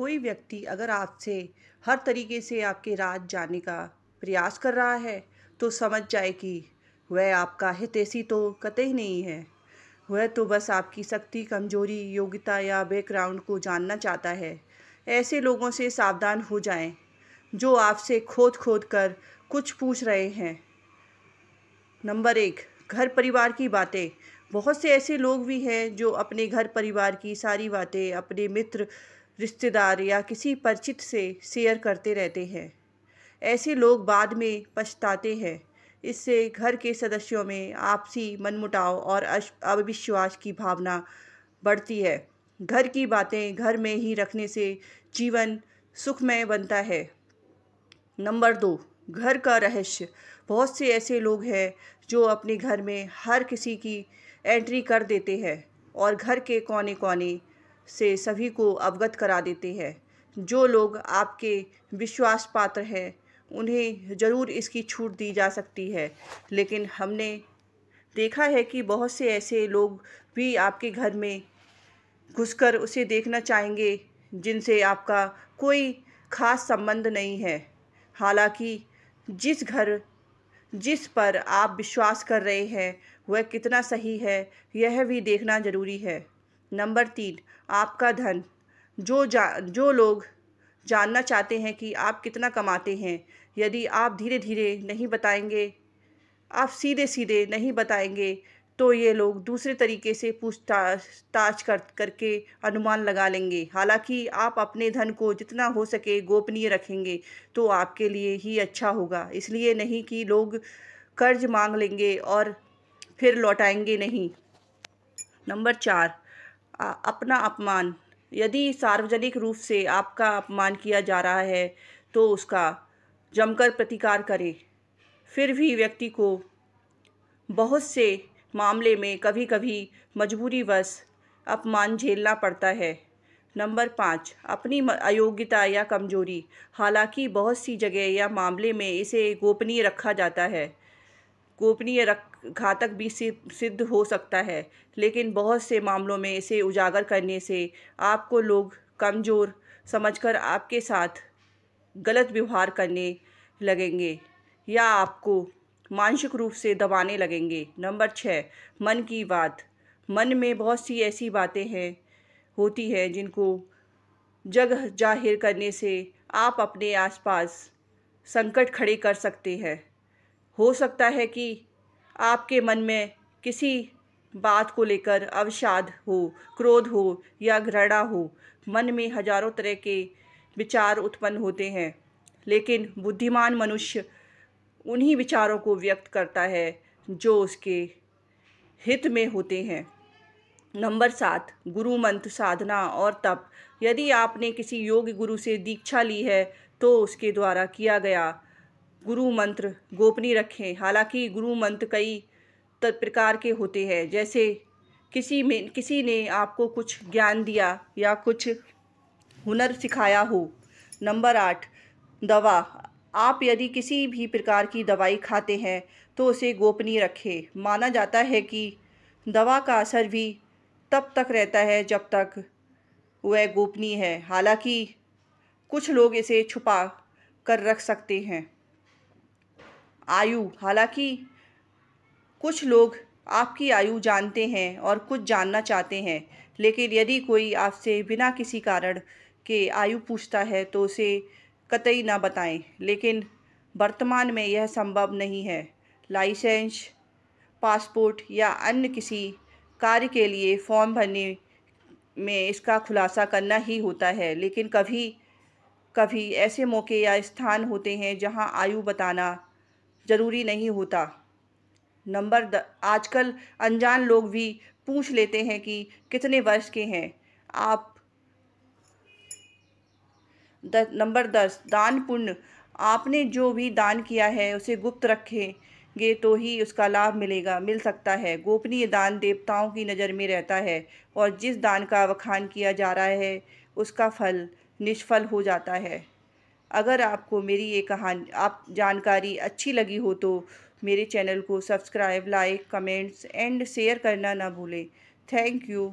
कोई व्यक्ति अगर आपसे हर तरीके से आपके राज जाने का प्रयास कर रहा है तो समझ जाए कि वह आपका हितैषी तो कतई नहीं है। वह तो बस आपकी शक्ति कमज़ोरी, योग्यता या बैकग्राउंड को जानना चाहता है। ऐसे लोगों से सावधान हो जाएँ, जो आपसे खोद खोद कर कुछ पूछ रहे हैं। नंबर एक, घर परिवार की बातें। बहुत से ऐसे लोग भी हैं जो अपने घर परिवार की सारी बातें, अपने मित्र रिश्तेदार या किसी परिचित से शेयर करते रहते हैं। ऐसे लोग बाद में पछताते हैं। इससे घर के सदस्यों में आपसी मनमुटाव और अविश्वास की भावना बढ़ती है। घर की बातें घर में ही रखने से जीवन सुखमय बनता है। नंबर दो, घर का रहस्य। बहुत से ऐसे लोग हैं जो अपने घर में हर किसी की एंट्री कर देते हैं और घर के कोने कोने से सभी को अवगत करा देते हैं। जो लोग आपके विश्वास पात्र हैं, उन्हें ज़रूर इसकी छूट दी जा सकती है। लेकिन हमने देखा है कि बहुत से ऐसे लोग भी आपके घर में घुसकर उसे देखना चाहेंगे, जिनसे आपका कोई ख़ास संबंध नहीं है। हालाँकि जिस घर, जिस पर आप विश्वास कर रहे हैं, वह कितना सही है, यह भी देखना ज़रूरी है। नंबर तीन, आपका धन। जो जा, जो लोग जानना चाहते हैं कि आप कितना कमाते हैं, यदि आप धीरे धीरे नहीं बताएँगे, आप सीधे सीधे नहीं बताएँगे तो ये लोग दूसरे तरीके से पूछताछ कर, करके अनुमान लगा लेंगे। हालाँकि आप अपने धन को जितना हो सके गोपनीय रखेंगे तो आपके लिए ही अच्छा होगा। इसलिए नहीं कि लोग कर्ज मांग लेंगे और फिर लौटाएँगे नहीं। नंबर चार अपना अपमान। यदि सार्वजनिक रूप से आपका अपमान किया जा रहा है तो उसका जमकर प्रतिकार करें। फिर भी व्यक्ति को बहुत से मामले में कभी कभी मजबूरीवश अपमान झेलना पड़ता है। नंबर पाँच, अपनी अयोग्यता या कमज़ोरी। हालाँकि बहुत सी जगह या मामले में इसे गोपनीय रखा जाता है। गोपनीय रख, घातक भी सिद्ध हो सकता है। लेकिन बहुत से मामलों में इसे उजागर करने से आपको लोग कमज़ोर समझकर आपके साथ गलत व्यवहार करने लगेंगे या आपको मानसिक रूप से दबाने लगेंगे। नंबर छः मन की बात। मन में बहुत सी ऐसी बातें हैं, होती हैं जिनको जगह ज़ाहिर करने से आप अपने आसपास संकट खड़े कर सकते हैं। हो सकता है कि आपके मन में किसी बात को लेकर अवसाद हो, क्रोध हो या घृणा हो। मन में हज़ारों तरह के विचार उत्पन्न होते हैं, लेकिन बुद्धिमान मनुष्य उन्हीं विचारों को व्यक्त करता है जो उसके हित में होते हैं। नंबर सात, गुरु मंत्र, साधना और तप। यदि आपने किसी योग गुरु से दीक्षा ली है तो उसके द्वारा किया गया गुरु मंत्र गोपनीय रखें। हालाँकि गुरु मंत्र कई प्रकार के होते हैं। जैसे किसी में, किसी ने आपको कुछ ज्ञान दिया या कुछ हुनर सिखाया हो। नंबर आठ, दवा। आप यदि किसी भी प्रकार की दवाई खाते हैं तो उसे गोपनीय रखें। माना जाता है कि दवा का असर भी तब तक रहता है जब तक वह गोपनीय है। हालाँकि कुछ लोग इसे छुपा कर रख सकते हैं। आयु। हालाँकि कुछ लोग आपकी आयु जानते हैं और कुछ जानना चाहते हैं, लेकिन यदि कोई आपसे बिना किसी कारण के आयु पूछता है तो उसे कतई ना बताएँ। लेकिन वर्तमान में यह संभव नहीं है। लाइसेंस, पासपोर्ट या अन्य किसी कार्य के लिए फॉर्म भरने में इसका खुलासा करना ही होता है। लेकिन कभी कभी ऐसे मौके या स्थान होते हैं जहाँ आयु बताना ज़रूरी नहीं होता। नंबर द, आजकल अनजान लोग भी पूछ लेते हैं कि कितने वर्ष के हैं। आप द, नंबर दस, दान पुण्य। आपने जो भी दान किया है, उसे गुप्त रखेंगे तो ही उसका लाभ मिलेगा, मिल सकता है। गोपनीय दान देवताओं की नज़र में रहता है और जिस दान का अवखान किया जा रहा है, उसका फल निष्फल हो जाता है। अगर आपको मेरी ये कहानी, आप जानकारी अच्छी लगी हो तो मेरे चैनल को subscribe, like, comments and share करना ना भूलें। Thank you.